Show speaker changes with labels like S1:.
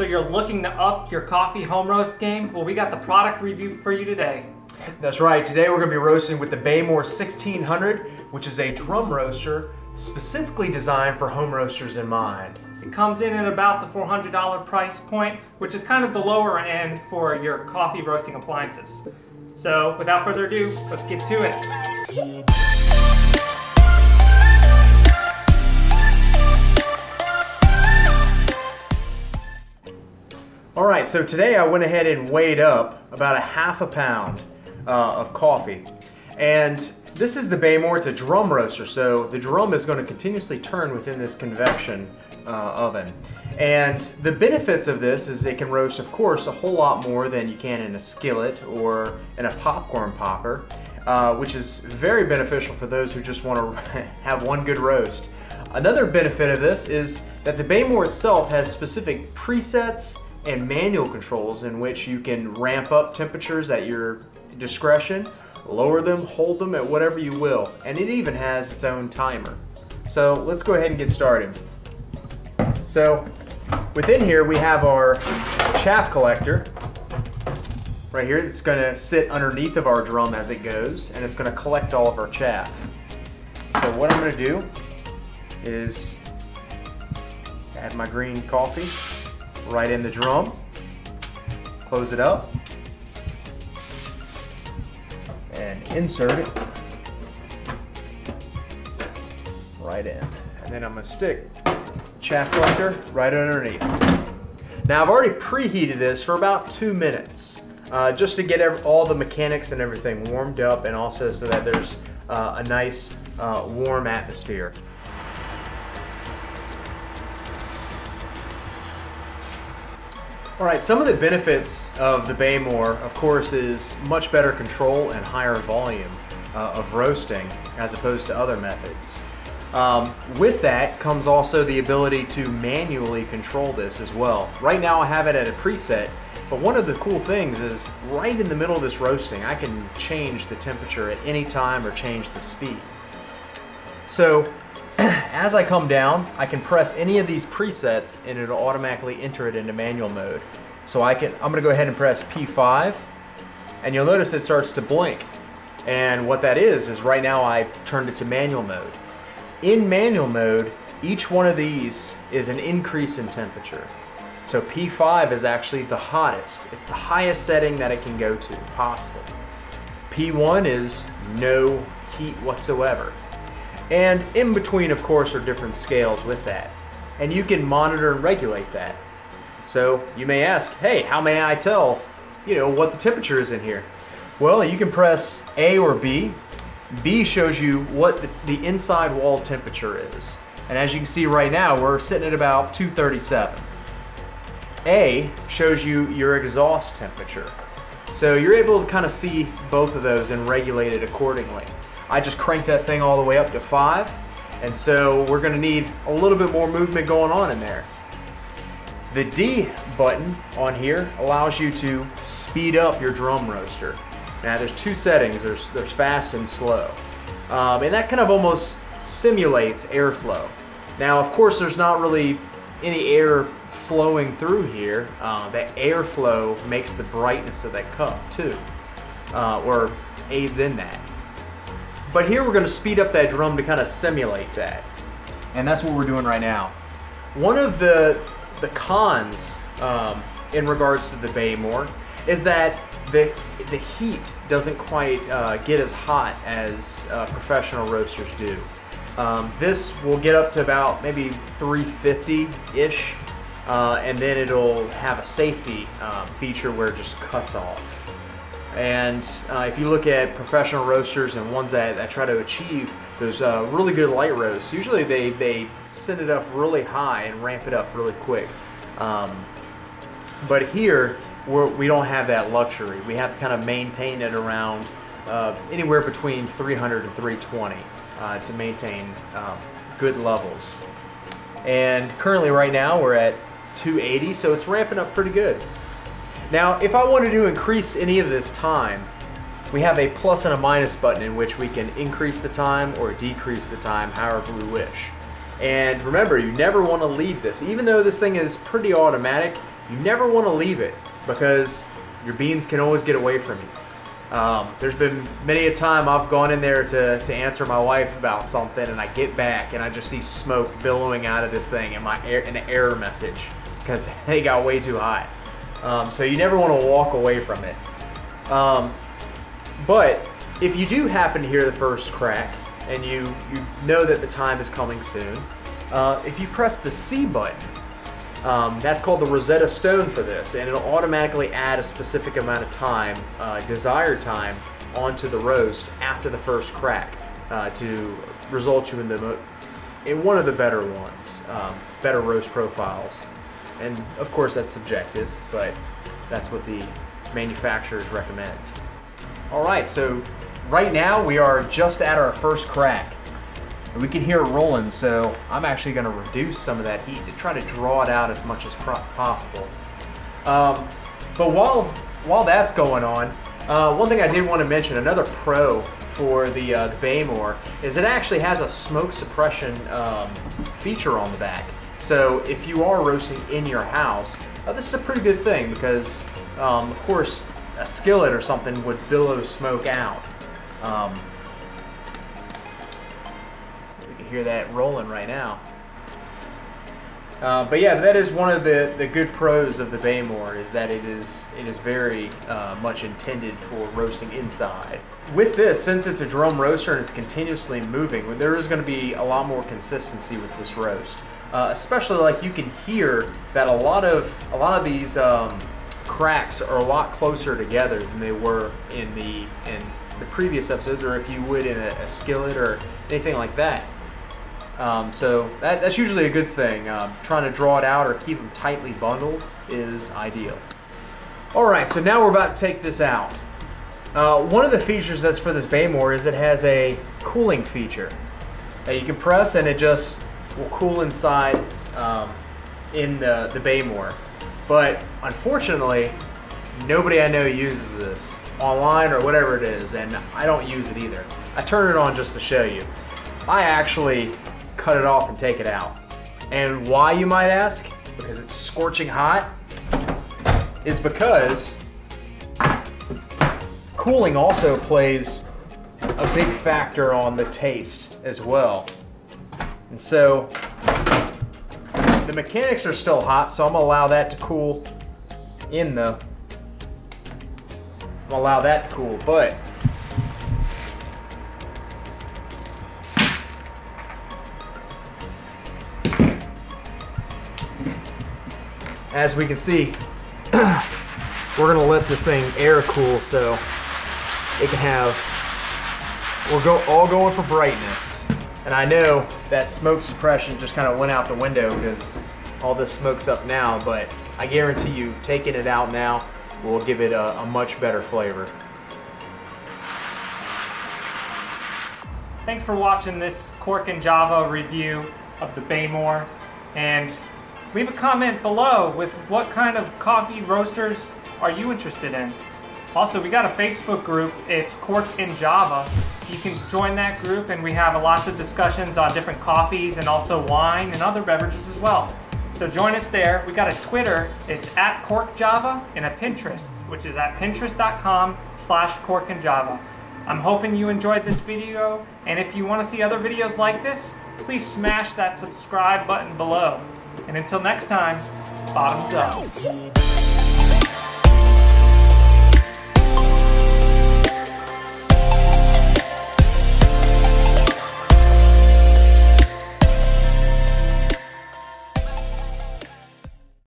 S1: So you're looking to up your coffee home roast game? Well, we got the product review for you today.
S2: That's right, today we're gonna be roasting with the Behmor 1600, which is a drum roaster specifically designed for home roasters in mind.
S1: It comes in at about the $400 price point, which is kind of the lower end for your coffee roasting appliances. So without further ado, let's get to it.
S2: All right, so today I went ahead and weighed up about a half a pound uh, of coffee. And this is the Behmor, it's a drum roaster, so the drum is gonna continuously turn within this convection uh, oven. And the benefits of this is it can roast, of course, a whole lot more than you can in a skillet or in a popcorn popper, uh, which is very beneficial for those who just wanna have one good roast. Another benefit of this is that the Behmor itself has specific presets and manual controls in which you can ramp up temperatures at your discretion, lower them, hold them at whatever you will, and it even has its own timer. So let's go ahead and get started. So within here we have our chaff collector right here that's going to sit underneath of our drum as it goes and it's going to collect all of our chaff. So what I'm going to do is add my green coffee right in the drum, close it up, and insert it right in. And then I'm gonna stick chaff collector right underneath. Now I've already preheated this for about two minutes, uh, just to get all the mechanics and everything warmed up and also so that there's uh, a nice uh, warm atmosphere. All right, some of the benefits of the Behmor, of course, is much better control and higher volume uh, of roasting as opposed to other methods. Um, with that comes also the ability to manually control this as well. Right now I have it at a preset, but one of the cool things is right in the middle of this roasting, I can change the temperature at any time or change the speed. So as I come down, I can press any of these presets and it'll automatically enter it into manual mode. So I can, I'm gonna go ahead and press P5 and you'll notice it starts to blink. And what that is, is right now I turned it to manual mode. In manual mode, each one of these is an increase in temperature. So P5 is actually the hottest. It's the highest setting that it can go to possible. P1 is no heat whatsoever. And in between, of course, are different scales with that. And you can monitor and regulate that. So you may ask, hey, how may I tell, you know, what the temperature is in here? Well, you can press A or B. B shows you what the, inside wall temperature is. And as you can see right now, we're sitting at about 237. A shows you your exhaust temperature. So you're able to kind of see both of those and regulate it accordingly. I just cranked that thing all the way up to five. And so we're gonna need a little bit more movement going on in there. The D button on here allows you to speed up your drum roaster. Now there's two settings, there's, there's fast and slow. Um, and that kind of almost simulates airflow. Now of course there's not really any air flowing through here. Uh, that airflow makes the brightness of that cup too, uh, or aids in that. But here we're gonna speed up that drum to kind of simulate that. And that's what we're doing right now. One of the, the cons um, in regards to the Behmor is that the, the heat doesn't quite uh, get as hot as uh, professional roasters do. Um, this will get up to about maybe 350-ish, uh, and then it'll have a safety uh, feature where it just cuts off. And uh, if you look at professional roasters and ones that, that try to achieve those uh, really good light roasts, usually they, they send it up really high and ramp it up really quick. Um, but here, we're, we do not have that luxury. We have to kind of maintain it around uh, anywhere between 300 and 320 uh, to maintain um, good levels. And currently right now we're at 280, so it's ramping up pretty good. Now, if I wanted to increase any of this time, we have a plus and a minus button in which we can increase the time or decrease the time however we wish. And remember, you never want to leave this. Even though this thing is pretty automatic, you never want to leave it because your beans can always get away from you. Um, there's been many a time I've gone in there to, to answer my wife about something and I get back and I just see smoke billowing out of this thing and my air, an error message because they got way too high. Um, so you never want to walk away from it. Um, but if you do happen to hear the first crack and you, you know that the time is coming soon, uh, if you press the C button, um, that's called the Rosetta Stone for this, and it'll automatically add a specific amount of time, uh, desired time, onto the roast after the first crack uh, to result you in the in one of the better ones, um, better roast profiles. And of course, that's subjective, but that's what the manufacturers recommend. All right, so right now we are just at our first crack. And We can hear it rolling, so I'm actually gonna reduce some of that heat to try to draw it out as much as possible. Um, but while, while that's going on, uh, one thing I did want to mention, another pro for the, uh, the Behmor, is it actually has a smoke suppression um, feature on the back. So if you are roasting in your house, uh, this is a pretty good thing because, um, of course, a skillet or something would billow smoke out. Um, we can hear that rolling right now. Uh, but yeah, that is one of the, the good pros of the Behmor is that it is it is very uh, much intended for roasting inside. With this, since it's a drum roaster and it's continuously moving, there is going to be a lot more consistency with this roast. Uh, especially like you can hear that a lot of a lot of these um, cracks are a lot closer together than they were in the in the previous episodes, or if you would in a, a skillet or anything like that. Um, so that, that's usually a good thing. Um, trying to draw it out or keep them tightly bundled is ideal. All right, so now we're about to take this out. Uh, one of the features that's for this Behmor is it has a cooling feature. that you can press and it just will cool inside um, in the, the Behmor. But unfortunately, nobody I know uses this online or whatever it is, and I don't use it either. I turn it on just to show you. I actually cut it off and take it out. And why, you might ask? Because it's scorching hot? Is because cooling also plays a big factor on the taste as well. And so the mechanics are still hot, so I'm gonna allow that to cool in the, I'm gonna allow that to cool, but as we can see, we're gonna let this thing air cool so it can have, we're go, all going for brightness. And I know that smoke suppression just kind of went out the window because all this smoke's up now, but I guarantee you taking it out now will give it a, a much better flavor.
S1: Thanks for watching this Cork and Java review of the Behmor. And Leave a comment below with what kind of coffee roasters are you interested in. Also, we got a Facebook group. It's Cork in Java. You can join that group and we have lots of discussions on different coffees and also wine and other beverages as well. So join us there. We got a Twitter. It's at Cork Java and a Pinterest, which is at pinterest.com slash Cork and Java. I'm hoping you enjoyed this video. And if you want to see other videos like this, please smash that subscribe button below. And until next time, bottoms up.